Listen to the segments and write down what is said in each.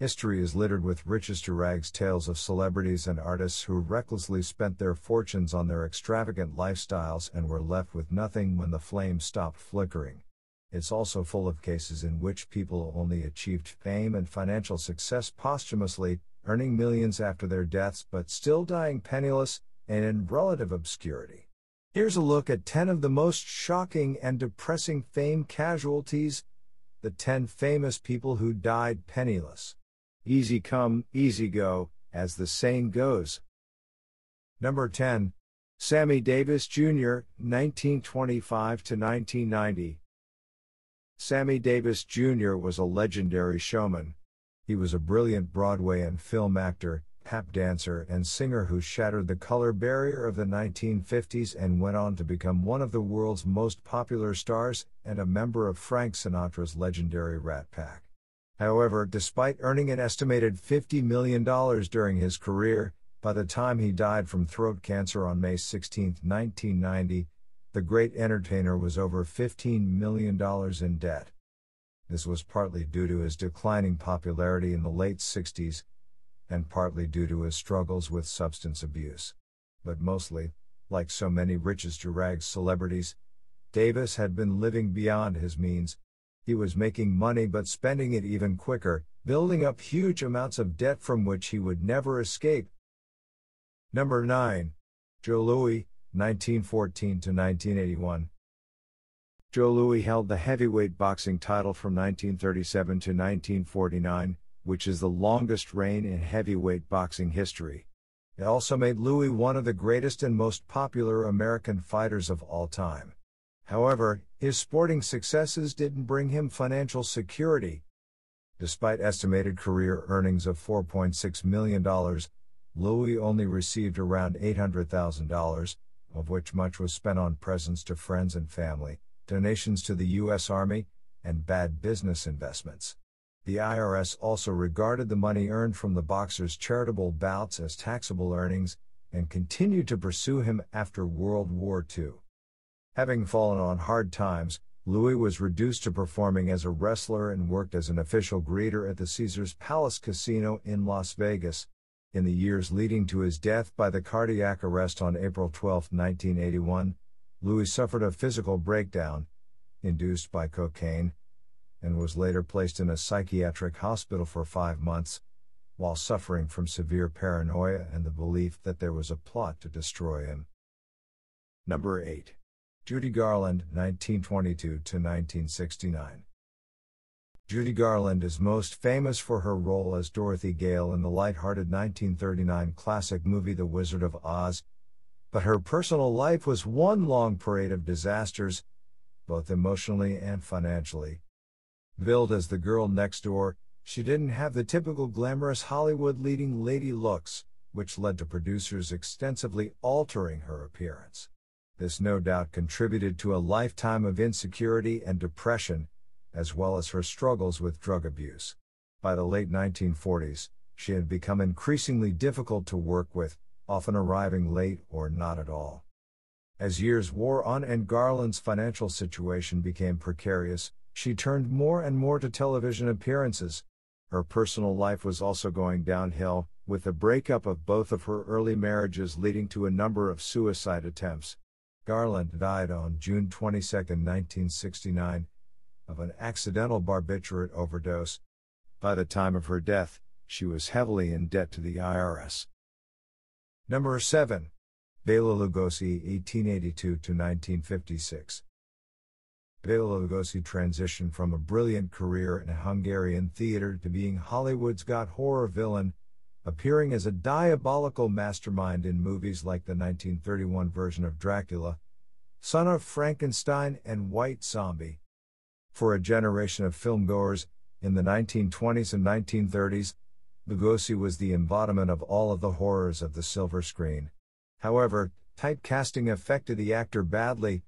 History is littered with riches to rags tales of celebrities and artists who recklessly spent their fortunes on their extravagant lifestyles and were left with nothing when the flame stopped flickering. It's also full of cases in which people only achieved fame and financial success posthumously, earning millions after their deaths but still dying penniless and in relative obscurity. Here's a look at 10 of the most shocking and depressing fame casualties, the 10 famous people who died penniless. Easy come, easy go, as the saying goes. Number 10. Sammy Davis Jr., 1925 to 1990. Sammy Davis Jr. was a legendary showman. He was a brilliant Broadway and film actor, tap dancer, and singer who shattered the color barrier of the 1950s and went on to become one of the world's most popular stars and a member of Frank Sinatra's legendary Rat Pack. However, despite earning an estimated $50 million during his career, by the time he died from throat cancer on May 16, 1990, the great entertainer was over $15 million in debt. This was partly due to his declining popularity in the late 60s, and partly due to his struggles with substance abuse. But mostly, like so many riches to rags celebrities, Davis had been living beyond his means, he was making money but spending it even quicker, building up huge amounts of debt from which he would never escape. Number 9. Joe Louis, 1914 to 1981. Joe Louis held the heavyweight boxing title from 1937 to 1949, which is the longest reign in heavyweight boxing history. It also made Louis one of the greatest and most popular American fighters of all time. However, his sporting successes didn't bring him financial security. Despite estimated career earnings of $4.6 million, Louis only received around $800,000, of which much was spent on presents to friends and family, donations to the U.S. Army, and bad business investments. The IRS also regarded the money earned from the boxer's charitable bouts as taxable earnings and continued to pursue him after World War II. Having fallen on hard times, Louis was reduced to performing as a wrestler and worked as an official greeter at the Caesars Palace Casino in Las Vegas. In the years leading to his death by the cardiac arrest on April 12, 1981, Louis suffered a physical breakdown, induced by cocaine, and was later placed in a psychiatric hospital for five months, while suffering from severe paranoia and the belief that there was a plot to destroy him. Number 8. Judy Garland, 1922 1969. Judy Garland is most famous for her role as Dorothy Gale in the light-hearted 1939 classic movie The Wizard of Oz, but her personal life was one long parade of disasters, both emotionally and financially. Billed as the girl next door, she didn't have the typical glamorous Hollywood leading lady looks, which led to producers extensively altering her appearance. This no doubt contributed to a lifetime of insecurity and depression, as well as her struggles with drug abuse. By the late 1940s, she had become increasingly difficult to work with, often arriving late or not at all. As years wore on and Garland's financial situation became precarious, she turned more and more to television appearances. Her personal life was also going downhill, with the breakup of both of her early marriages leading to a number of suicide attempts. Garland died on June 22, 1969, of an accidental barbiturate overdose. By the time of her death, she was heavily in debt to the IRS. Number 7. Bela Lugosi, 1882 1956. Bela Lugosi transitioned from a brilliant career in Hungarian theater to being Hollywood's got horror villain appearing as a diabolical mastermind in movies like the 1931 version of Dracula, Son of Frankenstein, and White Zombie. For a generation of filmgoers, in the 1920s and 1930s, Lugosi was the embodiment of all of the horrors of the silver screen. However, typecasting affected the actor badly,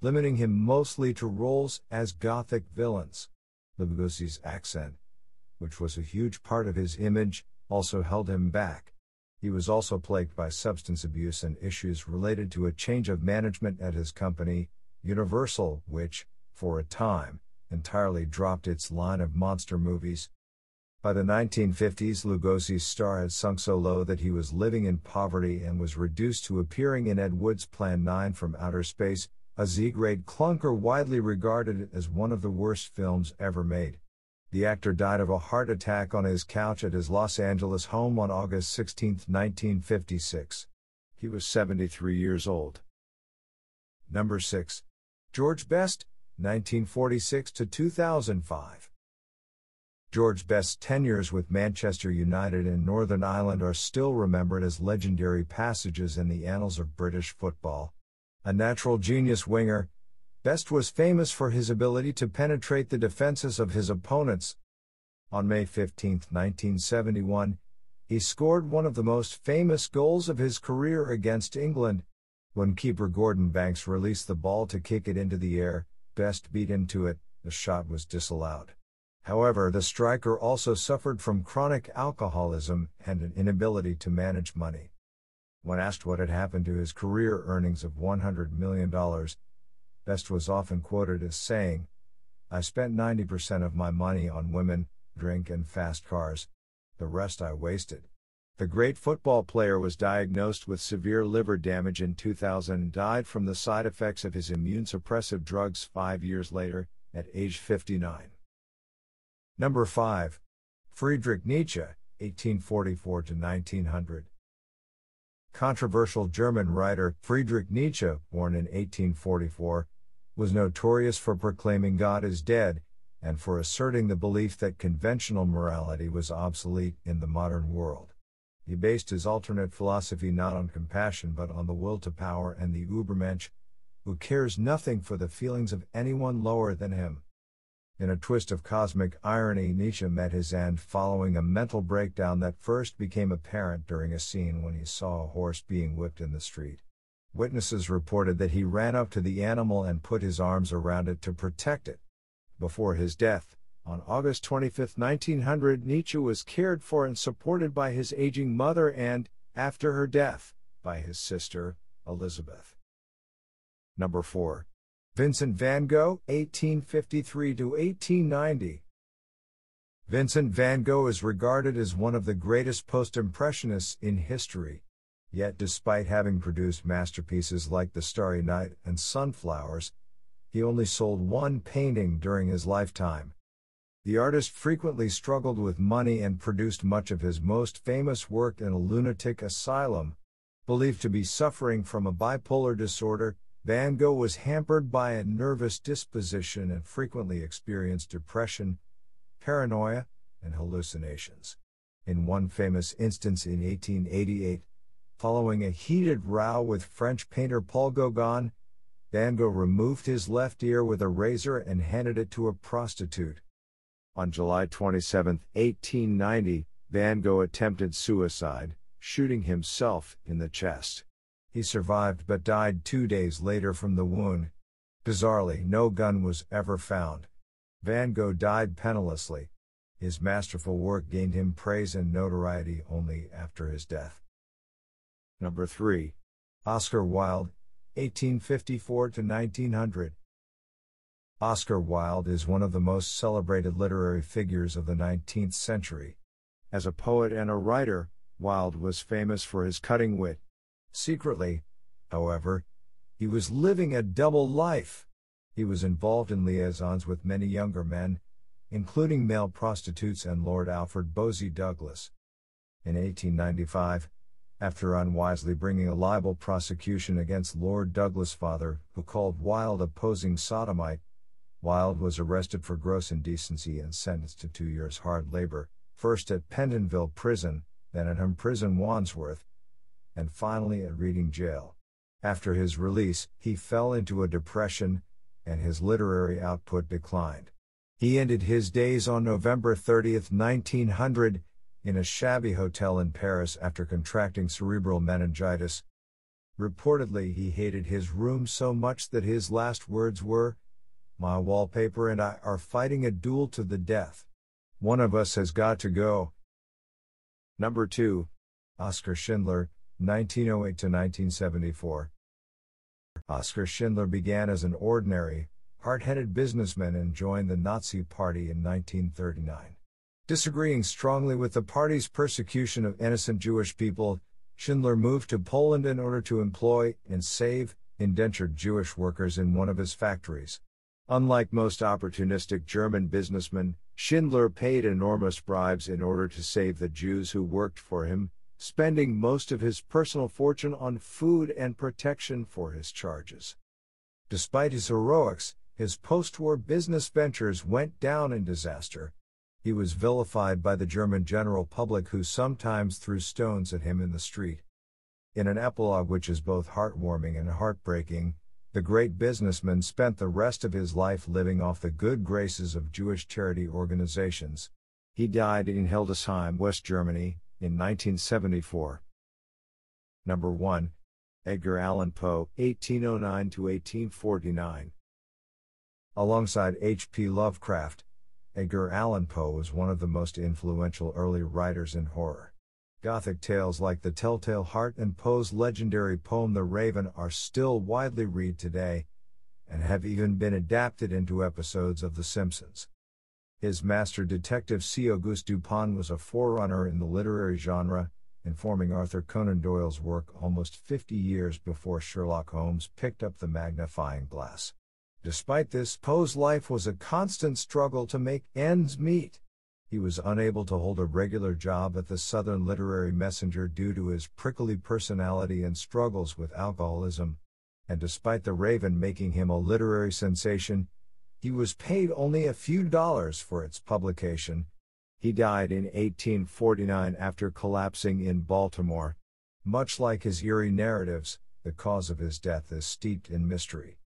limiting him mostly to roles as gothic villains. Lugosi's accent, which was a huge part of his image, also held him back. He was also plagued by substance abuse and issues related to a change of management at his company, Universal, which, for a time, entirely dropped its line of monster movies. By the 1950s, Lugosi's star had sunk so low that he was living in poverty and was reduced to appearing in Ed Wood's Plan 9 from Outer Space, a Z-grade clunker widely regarded as one of the worst films ever made. The actor died of a heart attack on his couch at his Los Angeles home on August 16, 1956. He was 73 years old. Number 6. George Best, 1946 to 2005. George Best's tenures with Manchester United and Northern Ireland are still remembered as legendary passages in the annals of British football. A natural genius winger, Best was famous for his ability to penetrate the defenses of his opponents. On May 15, 1971, he scored one of the most famous goals of his career against England. When keeper Gordon Banks released the ball to kick it into the air, Best beat him to it, the shot was disallowed. However, the striker also suffered from chronic alcoholism and an inability to manage money. When asked what had happened to his career earnings of $100 million, Best was often quoted as saying, I spent 90% of my money on women, drink, and fast cars. The rest I wasted. The great football player was diagnosed with severe liver damage in 2000 and died from the side effects of his immune suppressive drugs five years later, at age 59. Number 5. Friedrich Nietzsche, 1844 1900. Controversial German writer Friedrich Nietzsche, born in 1844, was notorious for proclaiming God is dead and for asserting the belief that conventional morality was obsolete in the modern world. He based his alternate philosophy not on compassion but on the will to power and the Übermensch, who cares nothing for the feelings of anyone lower than him. In a twist of cosmic irony, Nietzsche met his end following a mental breakdown that first became apparent during a scene when he saw a horse being whipped in the street. Witnesses reported that he ran up to the animal and put his arms around it to protect it. Before his death, on August 25, 1900, Nietzsche was cared for and supported by his aging mother and, after her death, by his sister, Elizabeth. Number 4. Vincent van Gogh, 1853 to 1890. Vincent van Gogh is regarded as one of the greatest post-impressionists in history. Yet despite having produced masterpieces like The Starry Night and Sunflowers, he only sold one painting during his lifetime. The artist frequently struggled with money and produced much of his most famous work in a lunatic asylum. Believed to be suffering from a bipolar disorder, Van Gogh was hampered by a nervous disposition and frequently experienced depression, paranoia, and hallucinations. In one famous instance in 1888, following a heated row with French painter Paul Gauguin, Van Gogh removed his left ear with a razor and handed it to a prostitute. On July 27, 1890, Van Gogh attempted suicide, shooting himself in the chest. He survived but died two days later from the wound. Bizarrely, no gun was ever found. Van Gogh died pennilessly. His masterful work gained him praise and notoriety only after his death. Number 3. Oscar Wilde, 1854 to 1900. Oscar Wilde is one of the most celebrated literary figures of the 19th century. As a poet and a writer, Wilde was famous for his cutting wit, Secretly, however, he was living a double life. He was involved in liaisons with many younger men, including male prostitutes and Lord Alfred Bosie Douglas. In 1895, after unwisely bringing a libel prosecution against Lord Douglas' father, who called Wilde a posing sodomite, Wilde was arrested for gross indecency and sentenced to two years hard labor, first at Pentonville Prison, then at Home Prison Wandsworth, and finally at Reading Jail. After his release, he fell into a depression, and his literary output declined. He ended his days on November 30, 1900, in a shabby hotel in Paris after contracting cerebral meningitis. Reportedly, he hated his room so much that his last words were, My wallpaper and I are fighting a duel to the death. One of us has got to go. Number 2. Oskar Schindler, 1908 to 1974. Oskar Schindler began as an ordinary, hard headed businessman and joined the Nazi Party in 1939. Disagreeing strongly with the party's persecution of innocent Jewish people, Schindler moved to Poland in order to employ and save indentured Jewish workers in one of his factories. Unlike most opportunistic German businessmen, Schindler paid enormous bribes in order to save the Jews who worked for him, spending most of his personal fortune on food and protection for his charges. Despite his heroics, his post war business ventures went down in disaster, he was vilified by the German general public who sometimes threw stones at him in the street. In an epilogue which is both heartwarming and heartbreaking, the great businessman spent the rest of his life living off the good graces of Jewish charity organizations. He died in Hildesheim, West Germany, in 1974. Number 1. Edgar Allan Poe, 1809 1849. Alongside H.P. Lovecraft, Edgar Allan Poe was one of the most influential early writers in horror. Gothic tales like The Telltale Heart and Poe's legendary poem The Raven are still widely read today, and have even been adapted into episodes of The Simpsons. His master detective C. Auguste Dupin was a forerunner in the literary genre, informing Arthur Conan Doyle's work almost 50 years before Sherlock Holmes picked up the magnifying glass. Despite this, Poe's life was a constant struggle to make ends meet. He was unable to hold a regular job at the Southern Literary Messenger due to his prickly personality and struggles with alcoholism. And despite The Raven making him a literary sensation, he was paid only a few dollars for its publication. He died in 1849 after collapsing in Baltimore. Much like his eerie narratives, the cause of his death is steeped in mystery.